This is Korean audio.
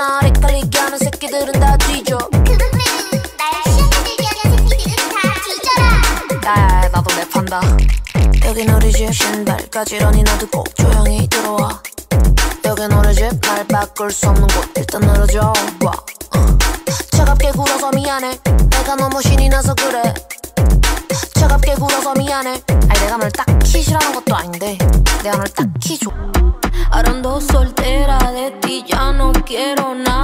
날 헷갈리게 하는 새끼들은 다 뒤져. 그분들은 날 시험들게 하는 새끼들은 다 뒤져라. 야야야 나도 랩한다. 여긴 우리 집 신발까지 러니 나도 꼭 조용히 들어와. 여긴 우리 집날 바꿀 수 없는 곳 일단 늘어져 와. 어. 차갑게 굴어서 미안해. 내가 너무 신이 나서 그래. 차갑게 굴어서 미안해. 아니 내가 널 딱히 싫어하는 것도 아닌데. 내가 널 딱히 좋아 ando soltera de ti, quiero nada.